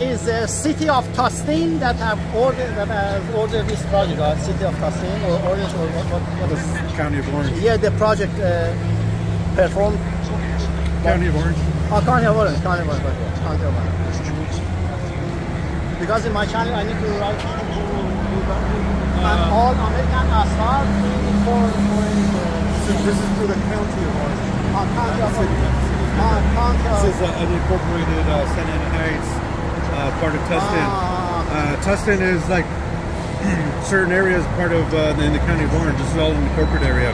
Is the city of Tustin that have ordered that have ordered this project, uh, city of Tustin or Orange or what, what, what is? County of Orange. Yeah, the project uh, performed. County of Orange. Oh, County of Orange, County of Orange, okay, County of Orange. Because in my channel I need to write Uh, I'm all American asphalt for for uh, So this is for the County of Orange. uh, County of Orange. County of This is uh, incorporated uh, Ana Heights, uh, part of Tustin. Ah. Uh, Tustin is like certain areas part of uh, in the County of Orange. This is all in the corporate area.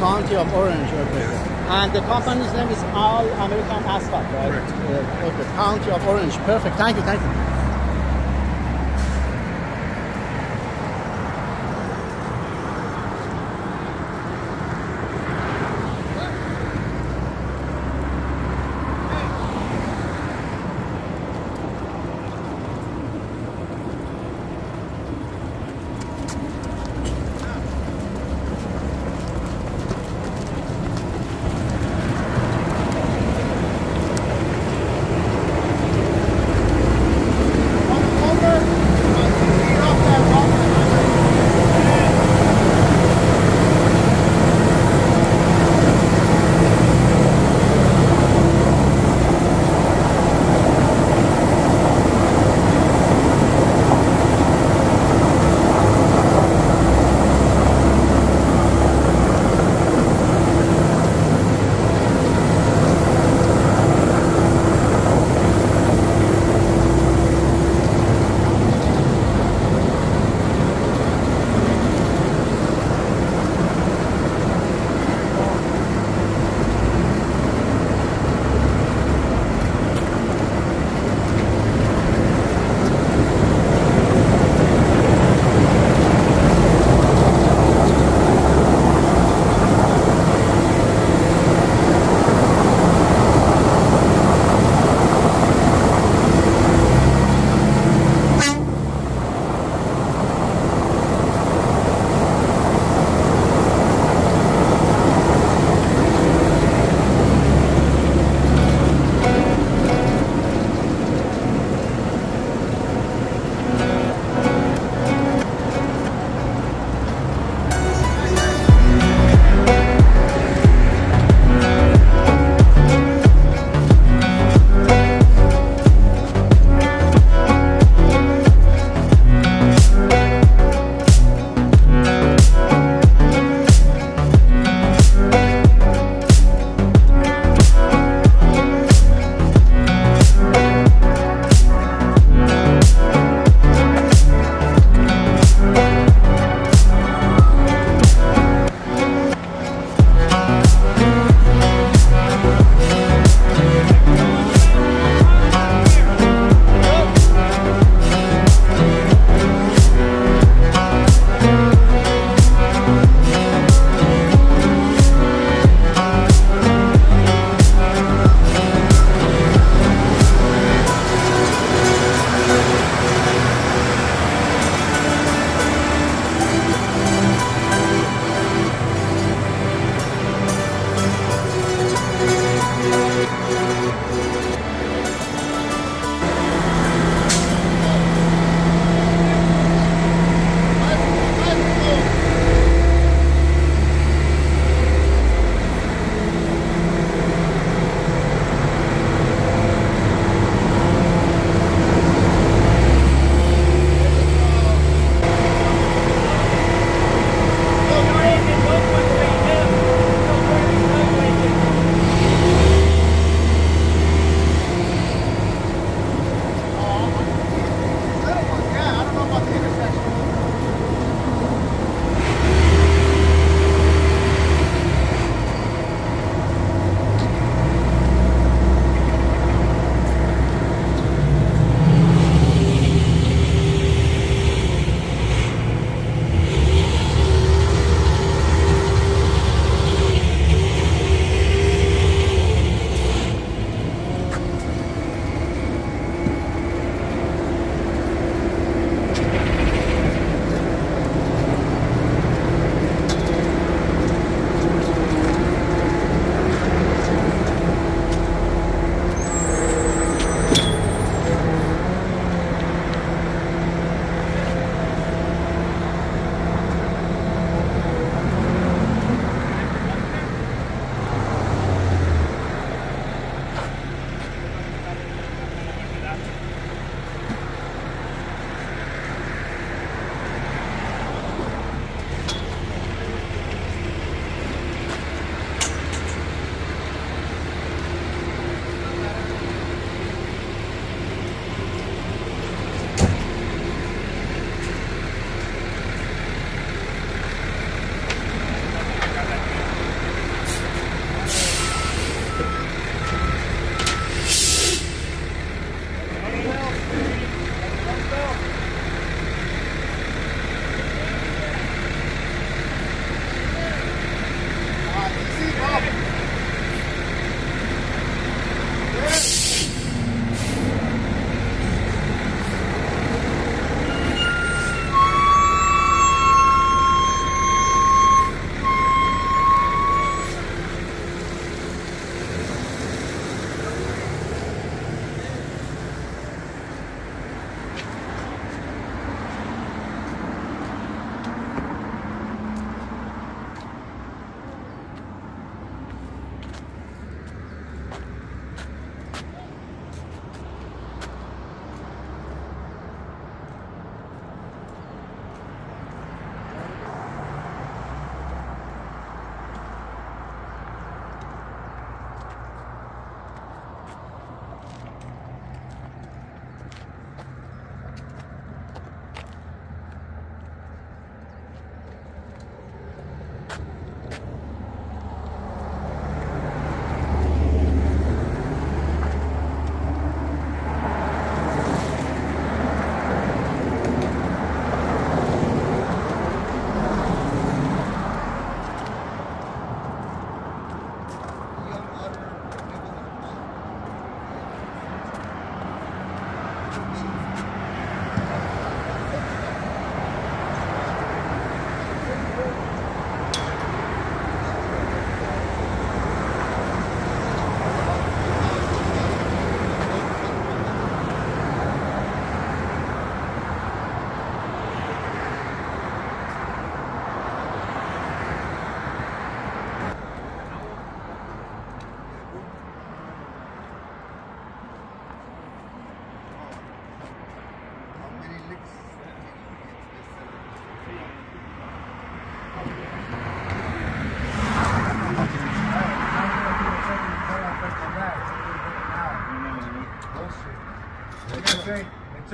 County of Orange, okay. And the company's name is All American Asphalt, right? Correct. Okay, County of Orange. Perfect. Thank you, thank you.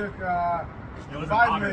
Took uh, It was an five honor.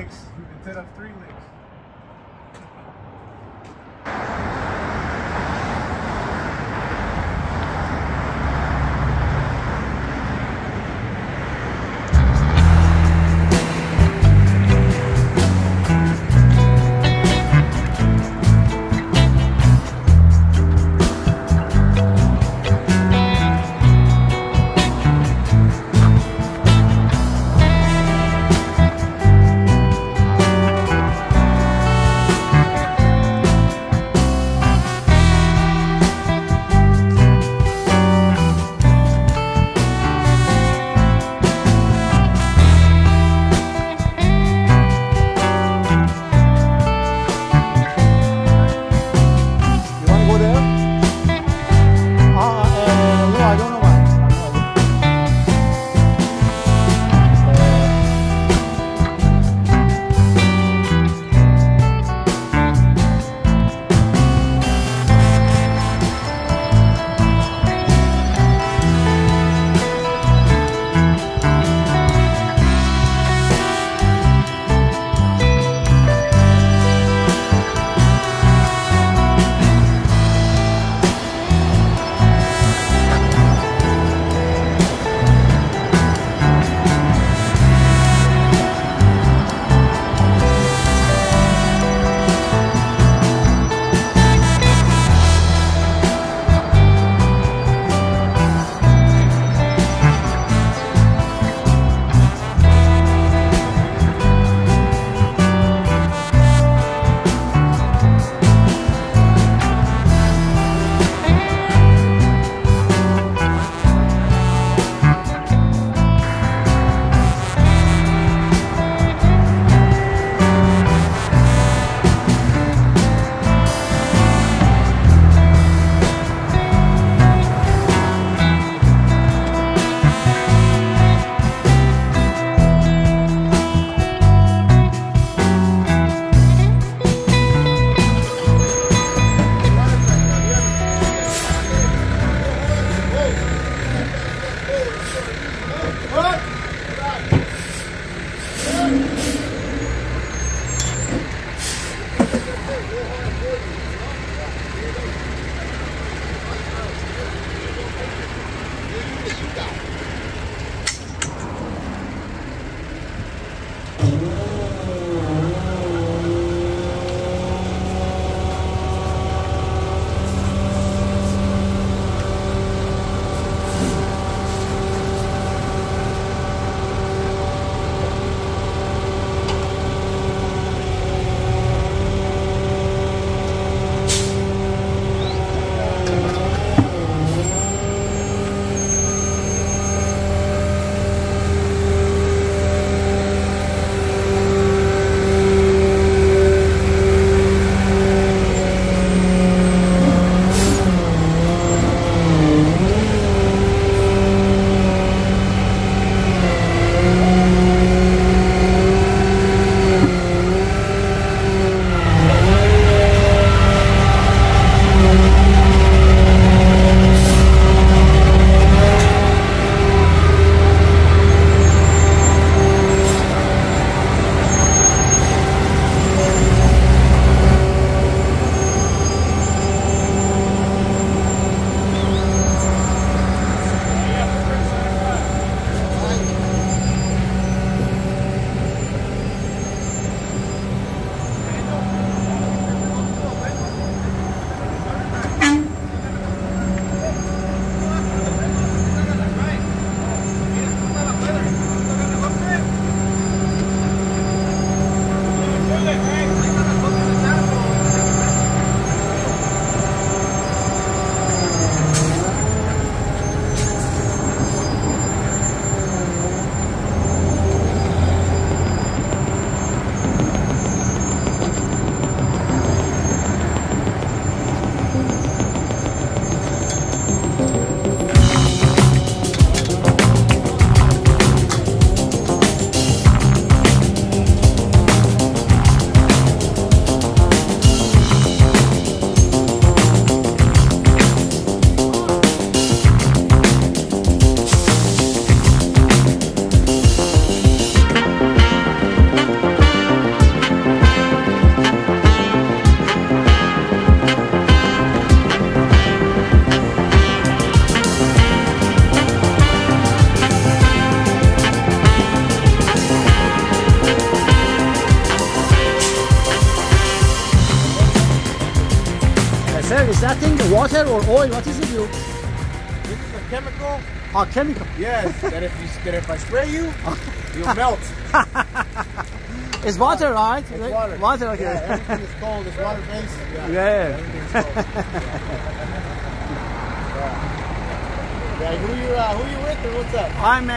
Oil? What is it? You This is a chemical. a chemical. Yes. that if you that if I spray you, you'll melt. It's water, right? It's water. Water. Okay. Yeah, everything is cold. It's water based. Yeah. Yeah. Yeah. Who you uh, who you with or what's up? I'm. Uh,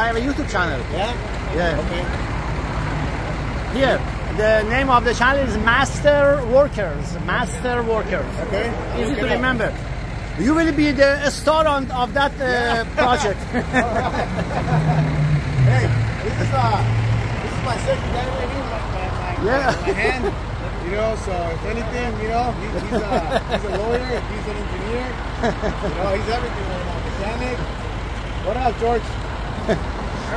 I have a YouTube channel. Yeah. Yeah. Okay. Here, the name of the channel is Master Workers. Master Workers. Okay. Easy to remember. You will be the star on, of that uh, project. Hey, this is uh, this is my secretary right here, my, my, my, Yeah. my hand. You know, so if anything, you know, he, he's a he's a lawyer, he's an engineer. You know, he's everything right now. Mechanic. What else, George?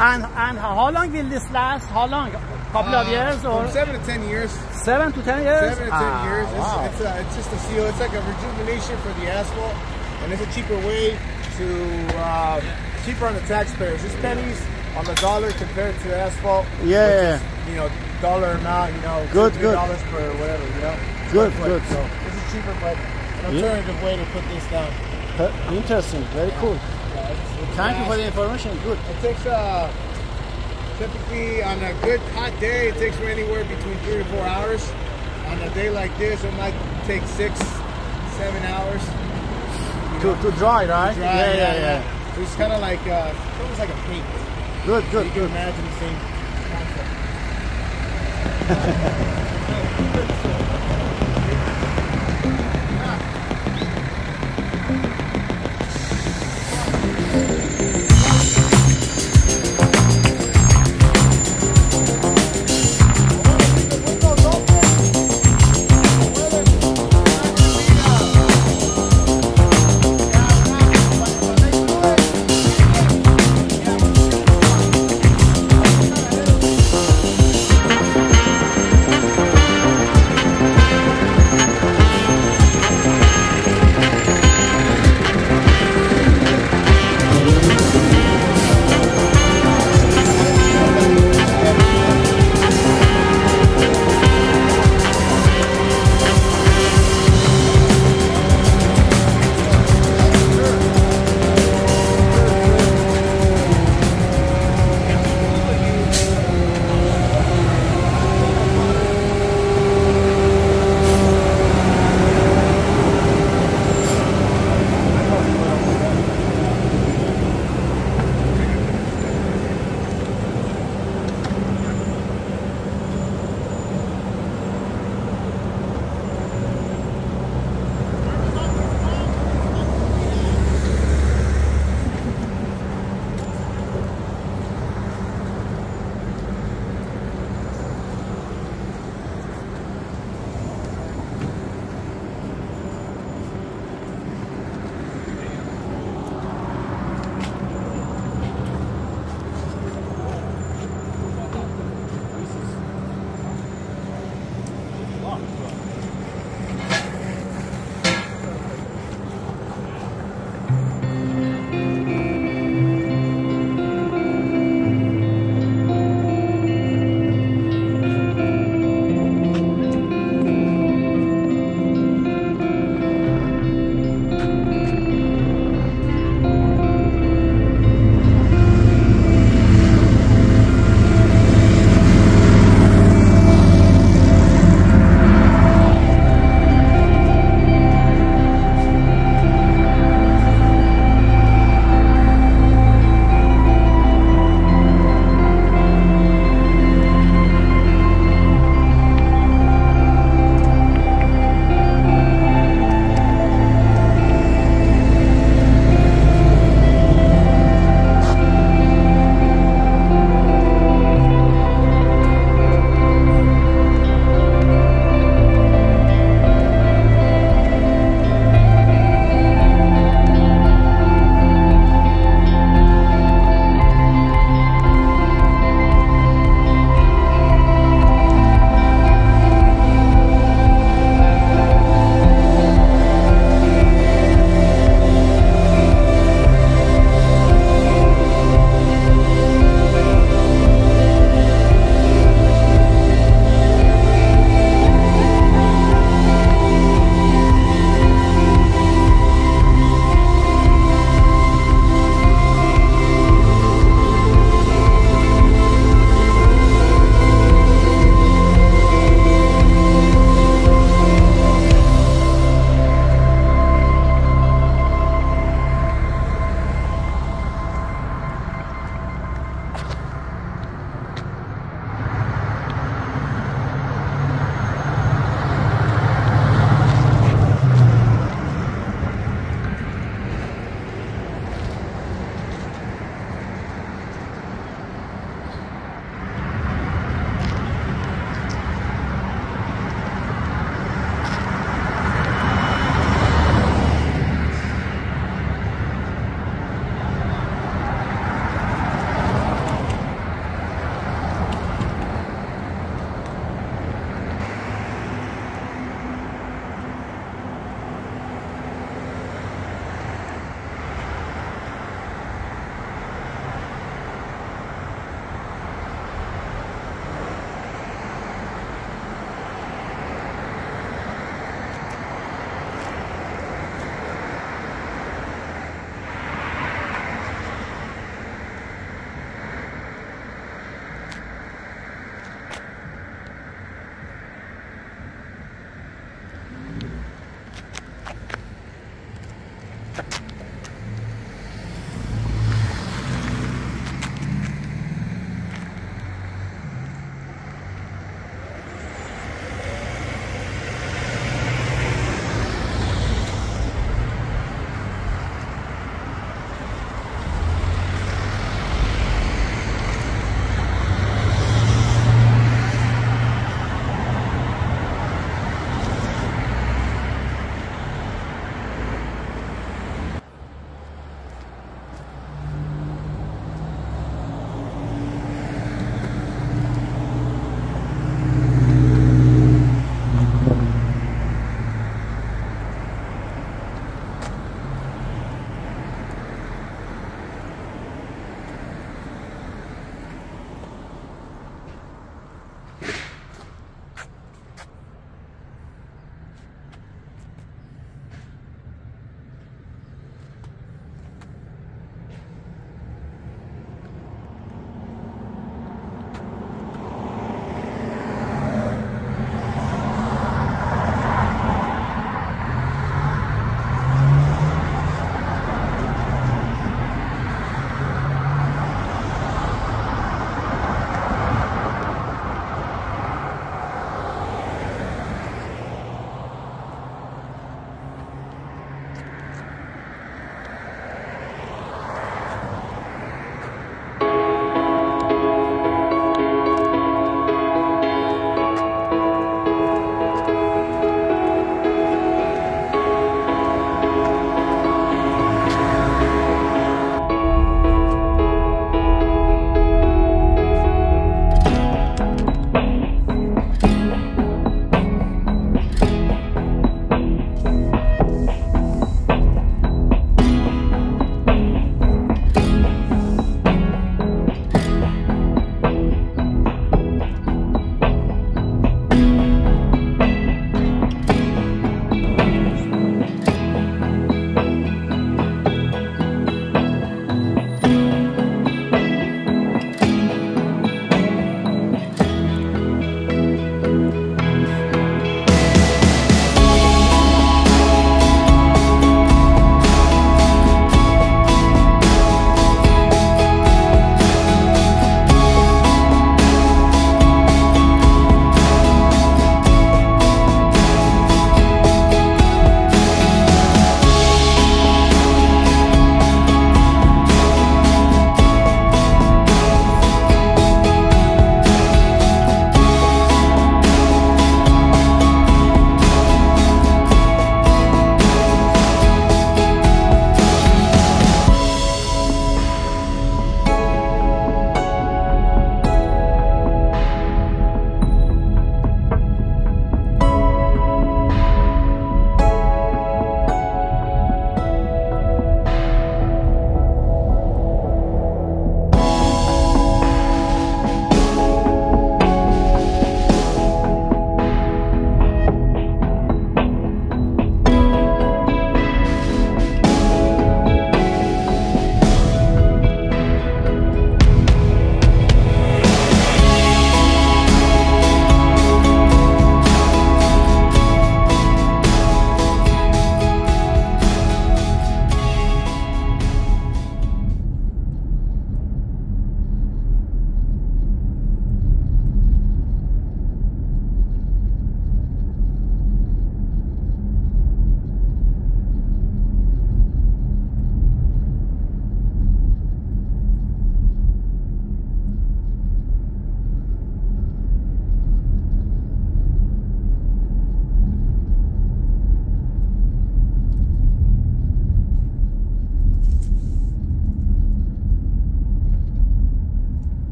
and and how long will this last? How long? Couple of Uh, years or seven to ten years. seven to ten years? Seven to ten Ah, years. It's, wow. it's, a, it's just a seal. It's like a rejuvenation for the asphalt, and it's a cheaper way to uh, cheaper on the taxpayers. It's pennies on the dollar compared to asphalt. Yeah. is, you know, dollar amount. You know, Good, good. dollars per whatever. You know. Good, good. So this is cheaper, but an Yeah. alternative way to put this down. Interesting. Very cool. Yeah, it's- it's Thank you for the information. Good. It takes uh typically on a good hot day, it takes me anywhere between three to four hours. On a day like this, it might take six, seven hours. To, to dry, right? Dry, yeah, yeah, yeah. So it's kind of like uh, almost like a paint. Good, good You good, can imagine the same concept.